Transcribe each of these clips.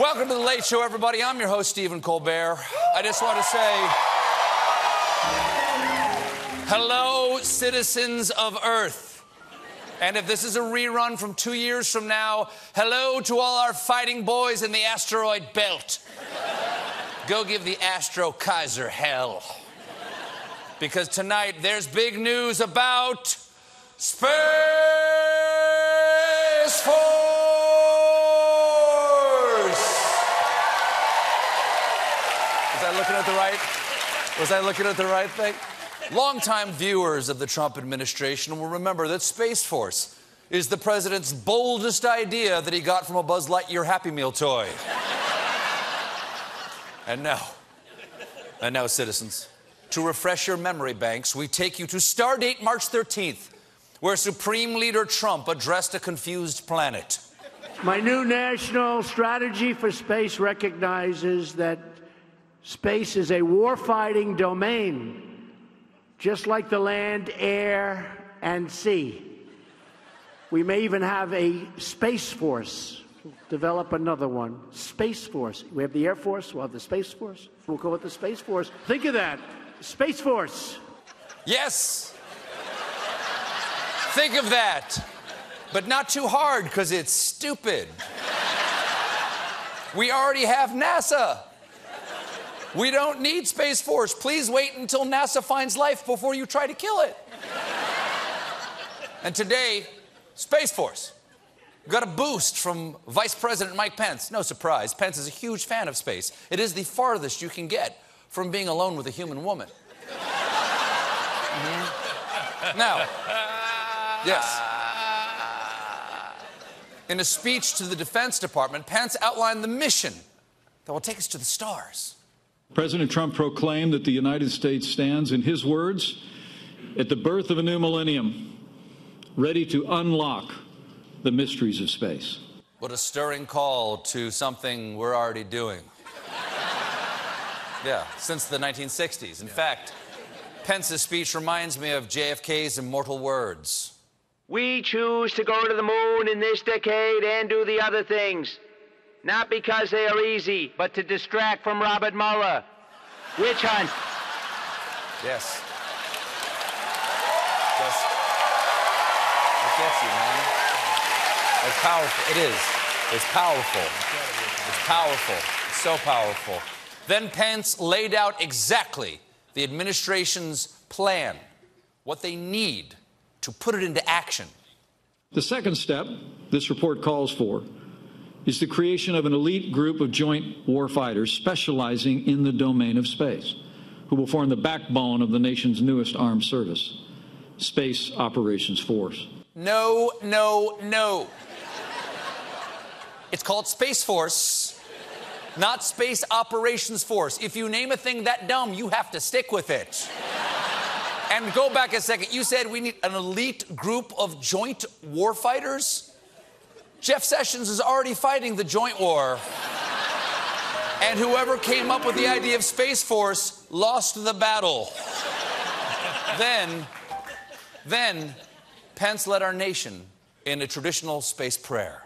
Welcome to the Late Show, everybody. I'm your host, Stephen Colbert. I just want to say hello, citizens of Earth. And if this is a rerun from two years from now, hello to all our fighting boys in the asteroid belt. Go give the Astro Kaiser hell. Because tonight there's big news about Space Force! Looking at the right? Was I looking at the right thing? Longtime viewers of the Trump administration will remember that Space Force is the president's boldest idea that he got from a Buzz Lightyear Happy Meal toy. and now, and now, citizens, to refresh your memory banks, we take you to Stardate March 13th, where Supreme Leader Trump addressed a confused planet. My new national strategy for space recognizes that space is a warfighting domain, just like the land, air, and sea. We may even have a space force. Develop another one. Space Force. We have the Air Force, we'll have the Space Force. We'll call it the Space Force. Think of that. Space Force. Yes. Think of that. But not too hard, because it's stupid. We already have NASA. We don't need Space Force. Please wait until NASA finds life before you try to kill it. and today, Space Force got a boost from Vice President Mike Pence. No surprise, Pence is a huge fan of space. It is the farthest you can get from being alone with a human woman. Mhm. Now, yes. In a speech to the Defense Department, Pence outlined the mission that will take us to the stars. President Trump proclaimed that the United States stands, in his words, at the birth of a new millennium, ready to unlock the mysteries of space. What a stirring call to something we're already doing. yeah, since the 1960s. In fact, Pence's speech reminds me of JFK's immortal words. We choose to go to the moon in this decade and do the other things. Not because they are easy, but to distract from Robert Mueller. Witch hunt. Yes. Just, it gets you, man. It's powerful. It is. It's powerful. It's powerful. It's so powerful. Then Pence laid out exactly the administration's plan, what they need to put it into action. The second step this report calls for is the creation of an elite group of joint warfighters specializing in the domain of space, who will form the backbone of the nation's newest armed service, Space Operations Force. No, no, no. It's called Space Force, not Space Operations Force. If you name a thing that dumb, you have to stick with it. And go back a second. You said we need an elite group of joint warfighters? Jeff Sessions is already fighting the joint war. And whoever came up with the idea of Space Force lost the battle. then, then, Pence led our nation in a traditional space prayer.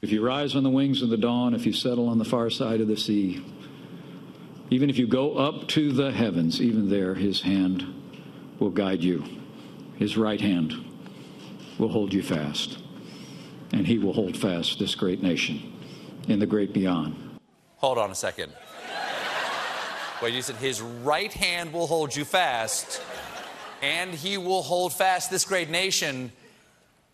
If you rise on the wings of the dawn, if you settle on the far side of the sea, even if you go up to the heavens, even there his hand will guide you. His right hand will hold you fast. And he will hold fast this great nation in the great beyond. Hold on a second. Wait, you said his right hand will hold you fast, and he will hold fast this great nation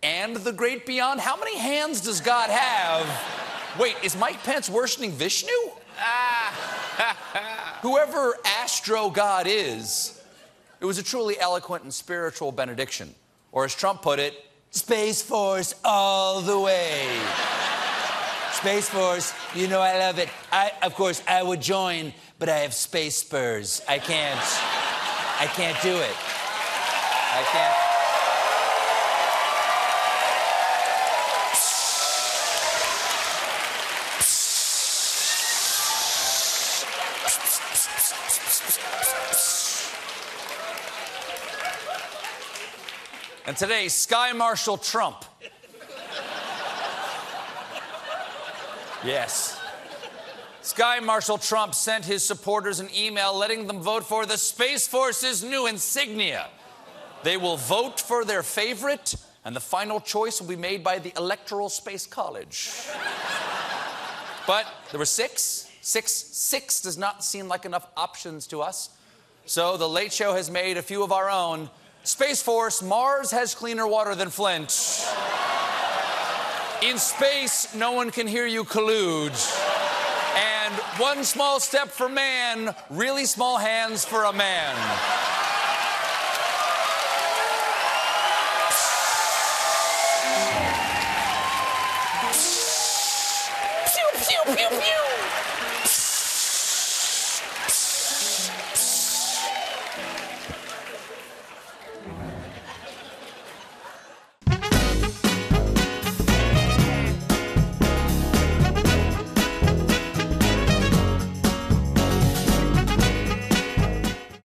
and the great beyond. How many hands does God have? Wait, is Mike Pence worshiping Vishnu? Ah. Whoever Astro God is, it was a truly eloquent and spiritual benediction. Or as Trump put it, Space Force all the way. Space Force, you know I love it. I, of course, I would join, but I have space spurs. I can't. I can't do it. I can't. And today, Sky Marshal Trump. Yes. Sky Marshal Trump sent his supporters an email letting them vote for the Space Force's new insignia. They will vote for their favorite, and the final choice will be made by the Electoral Space College. but there were six. Six, six does not seem like enough options to us. So the Late Show has made a few of our own. Space Force, Mars has cleaner water than Flint. In space, no one can hear you collude. And one small step for man, really small hands for a man. Pew, pew, pew, pew.